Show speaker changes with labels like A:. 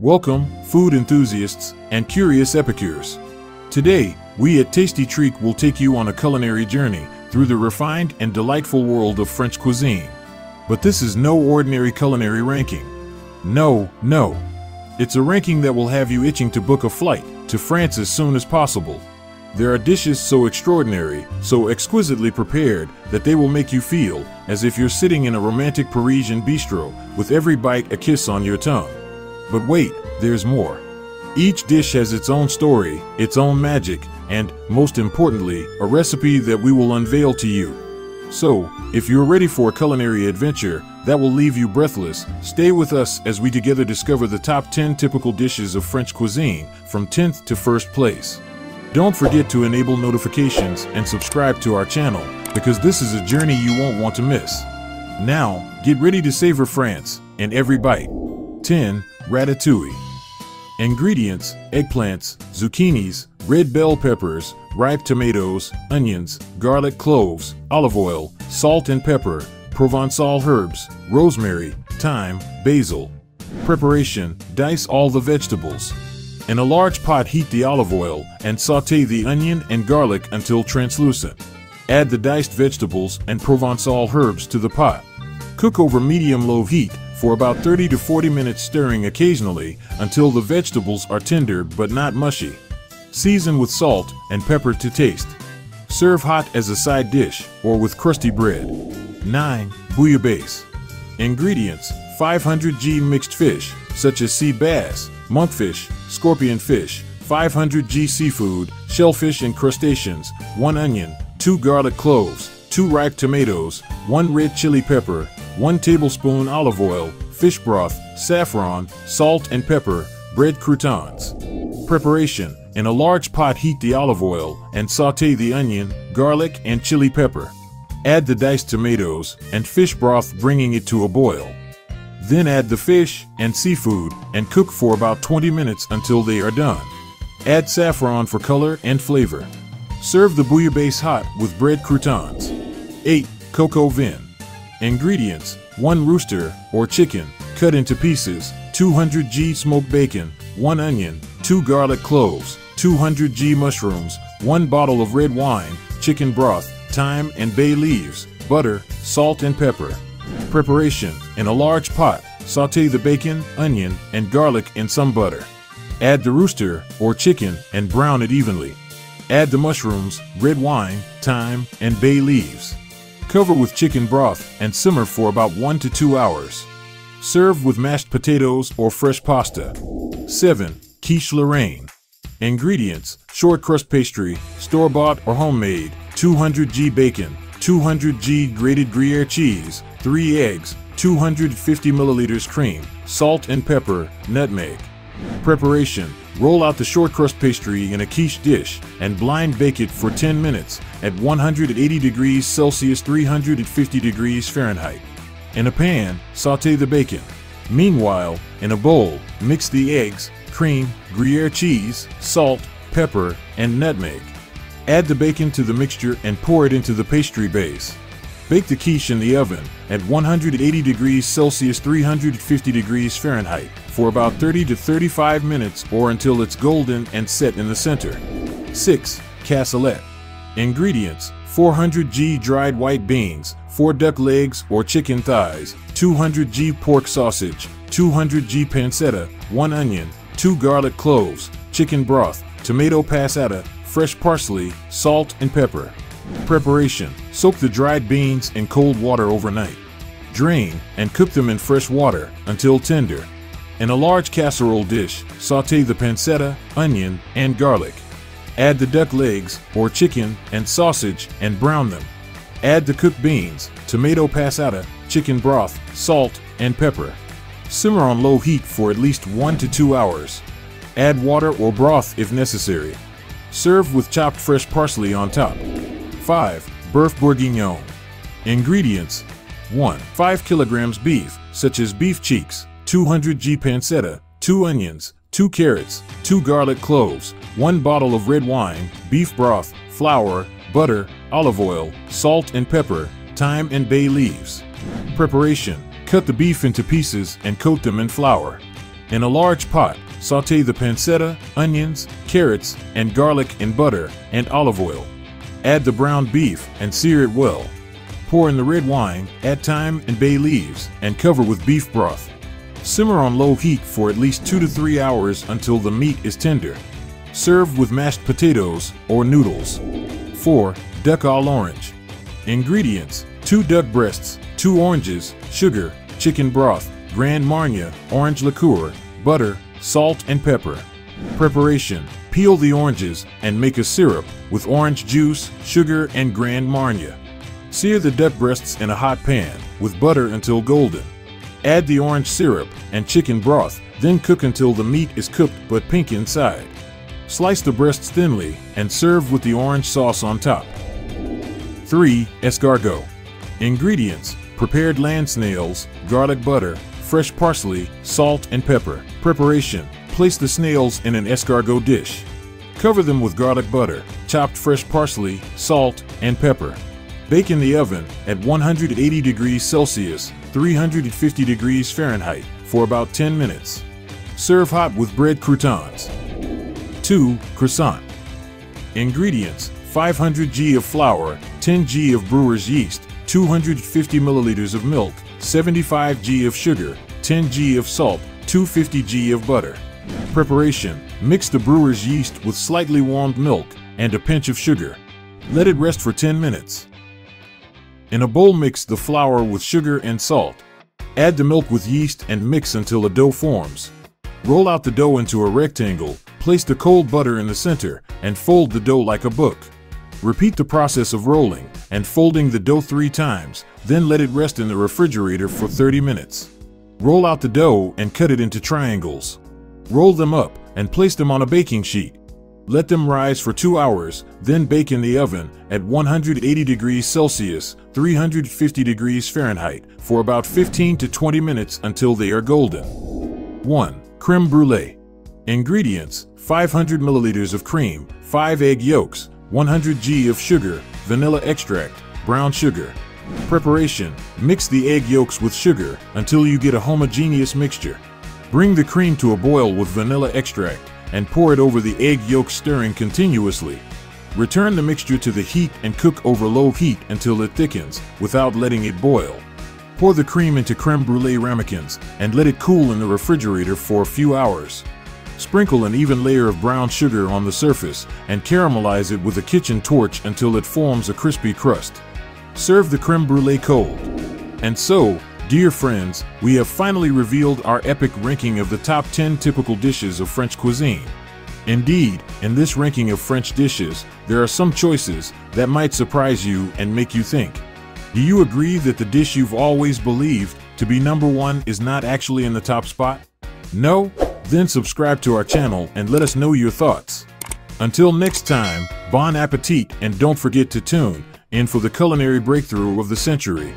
A: Welcome, food enthusiasts and curious epicures. Today, we at Tasty Trek will take you on a culinary journey through the refined and delightful world of French cuisine. But this is no ordinary culinary ranking. No, no. It's a ranking that will have you itching to book a flight to France as soon as possible. There are dishes so extraordinary, so exquisitely prepared, that they will make you feel as if you're sitting in a romantic Parisian bistro with every bite a kiss on your tongue. But wait, there's more. Each dish has its own story, its own magic, and, most importantly, a recipe that we will unveil to you. So, if you're ready for a culinary adventure that will leave you breathless, stay with us as we together discover the top 10 typical dishes of French cuisine from 10th to 1st place. Don't forget to enable notifications and subscribe to our channel because this is a journey you won't want to miss. Now, get ready to savor France in every bite. 10. Ratatouille. Ingredients eggplants, zucchinis, red bell peppers, ripe tomatoes, onions, garlic cloves, olive oil, salt and pepper, Provençal herbs, rosemary, thyme, basil. Preparation Dice all the vegetables, in a large pot heat the olive oil and saute the onion and garlic until translucent. Add the diced vegetables and Provençal herbs to the pot. Cook over medium-low heat for about 30 to 40 minutes stirring occasionally until the vegetables are tender but not mushy. Season with salt and pepper to taste. Serve hot as a side dish or with crusty bread. 9. Bouillabaisse. Ingredients 500 g mixed fish, such as sea bass, monkfish, scorpion fish, 500 g seafood, shellfish and crustaceans, 1 onion, 2 garlic cloves, 2 ripe tomatoes, 1 red chili pepper, 1 tablespoon olive oil, fish broth, saffron, salt and pepper, bread croutons. Preparation In a large pot, heat the olive oil and saute the onion, garlic, and chili pepper. Add the diced tomatoes and fish broth, bringing it to a boil. Then add the fish and seafood and cook for about 20 minutes until they are done. Add saffron for color and flavor. Serve the bouillabaisse hot with bread croutons. 8. Coq au vin. Ingredients 1 rooster or chicken cut into pieces, 200 g smoked bacon, 1 onion, 2 garlic cloves, 200 g mushrooms, 1 bottle of red wine, chicken broth, thyme and bay leaves, butter, salt and pepper. Preparation In a large pot, saute the bacon, onion, and garlic in some butter. Add the rooster or chicken and brown it evenly. Add the mushrooms, red wine, thyme, and bay leaves. Cover with chicken broth and simmer for about 1 to 2 hours. Serve with mashed potatoes or fresh pasta. 7. Quiche Lorraine. Ingredients Short crust pastry, store bought or homemade, 200 g bacon, 200 g grated Gruyere cheese, 3 eggs, 250 milliliters cream, salt and pepper, nutmeg. Preparation Roll out the short crust pastry in a quiche dish and blind bake it for 10 minutes at 180 degrees Celsius 350 degrees Fahrenheit. In a pan, saute the bacon. Meanwhile, in a bowl, mix the eggs, cream, Gruyere cheese, salt, pepper, and nutmeg. Add the bacon to the mixture and pour it into the pastry base. Bake the quiche in the oven at 180 degrees Celsius 350 degrees Fahrenheit for about 30 to 35 minutes or until it's golden and set in the center. 6. Cassoulet. Ingredients 400 g dried white beans, 4 duck legs or chicken thighs, 200 g pork sausage, 200 g pancetta, 1 onion, 2 garlic cloves, chicken broth, tomato passata, fresh parsley, salt, and pepper. Preparation Soak the dried beans in cold water overnight. Drain and cook them in fresh water until tender. In a large casserole dish, saute the pancetta, onion, and garlic. Add the duck legs or chicken and sausage and brown them. Add the cooked beans, tomato passata, chicken broth, salt, and pepper. Simmer on low heat for at least 1 to 2 hours. Add water or broth if necessary. Serve with chopped fresh parsley on top. 5. Boeuf bourguignon. Ingredients 1. 5 kilograms beef, such as beef cheeks, 200 g pancetta, 2 onions, 2 carrots, 2 garlic cloves, 1 bottle of red wine, beef broth, flour, butter, olive oil, salt and pepper, thyme and bay leaves. Preparation Cut the beef into pieces and coat them in flour. In a large pot, saute the pancetta, onions, carrots, and garlic in butter and olive oil. Add the browned beef and sear it well. Pour in the red wine, add thyme and bay leaves, and cover with beef broth. Simmer on low heat for at least 2 to 3 hours until the meat is tender. Serve with mashed potatoes or noodles. 4. Duck à orange. Ingredients 2 duck breasts, 2 oranges, sugar, chicken broth, Grand Marnier, orange liqueur, butter, salt, and pepper. Preparation Peel the oranges and make a syrup with orange juice, sugar, and Grand Marnier. Sear the duck breasts in a hot pan with butter until golden. Add the orange syrup and chicken broth, then cook until the meat is cooked but pink inside. Slice the breasts thinly and serve with the orange sauce on top. 3. Escargot. Ingredients prepared land snails, garlic butter, fresh parsley, salt, and pepper. Preparation Place the snails in an escargot dish. Cover them with garlic butter, chopped fresh parsley, salt, and pepper. Bake in the oven at 180 degrees Celsius, 350 degrees Fahrenheit for about 10 minutes. Serve hot with bread croutons. 2. Croissant. Ingredients 500 g of flour, 10 g of brewer's yeast, 250 milliliters of milk, 75 g of sugar, 10 g of salt, 250 g of butter. Preparation Mix the brewer's yeast with slightly warmed milk and a pinch of sugar. Let it rest for 10 minutes. In a bowl, mix the flour with sugar and salt. Add the milk with yeast and mix until a dough forms. Roll out the dough into a rectangle, place the cold butter in the center, and fold the dough like a book. Repeat the process of rolling and folding the dough three times, then let it rest in the refrigerator for 30 minutes. Roll out the dough and cut it into triangles. Roll them up and place them on a baking sheet. Let them rise for 2 hours, then bake in the oven at 180 degrees Celsius, 350 degrees Fahrenheit for about 15 to 20 minutes until they are golden. 1. Creme brulee. Ingredients 500 milliliters of cream, 5 egg yolks, 100 g of sugar, vanilla extract, brown sugar. Preparation Mix the egg yolks with sugar until you get a homogeneous mixture. Bring the cream to a boil with vanilla extract and pour it over the egg yolk stirring continuously. Return the mixture to the heat and cook over low heat until it thickens without letting it boil. Pour the cream into creme brulee ramekins and let it cool in the refrigerator for a few hours. Sprinkle an even layer of brown sugar on the surface and caramelize it with a kitchen torch until it forms a crispy crust. Serve the creme brulee cold. And so, dear friends, we have finally revealed our epic ranking of the top 10 typical dishes of French cuisine. Indeed, in this ranking of French dishes, there are some choices that might surprise you and make you think. Do you agree that the dish you've always believed to be number one is not actually in the top spot? No? Then subscribe to our channel and let us know your thoughts. Until next time, bon appetit and don't forget to tune in for the culinary breakthrough of the century.